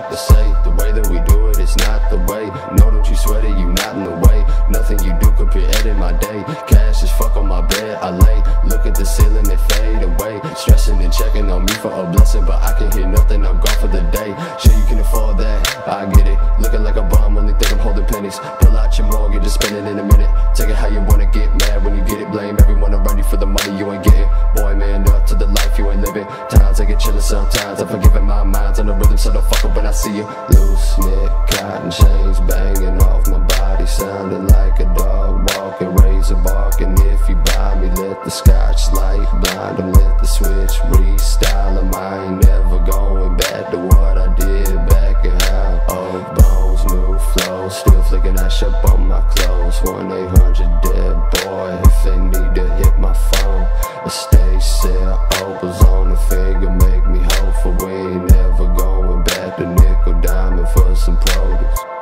got to say. The way that we do it, it's not the way. No, don't you sweat it, you not in the way. Nothing you do could be in my day. Cash is fuck on my bed, I lay. Look at the ceiling, it fade away. Stressing and checking on me for a blessing, but I can hear nothing, I'm gone for the day. Sure, you can afford that, I get it. Looking like a bomb, only think I'm holding pennies. Pull out your mortgage, just spend it in a minute. Take it how you wanna get mad when you get it. Blame everyone around you for the money you ain't getting. Boy, man, up to the life you ain't living. Times I get chillin' sometimes. I'm forgiving my minds on the rhythm, so don't fuck up when I see you. Loose knit, cotton chains banging off my body, sounding like a dog walking, razor barking. If you buy me, let the scotch light blind him, let the switch restyle him. I ain't never going back to what I did back in high. Old bones, new flow, still flicking ash up on my clothes. 1 800 dead. some produce.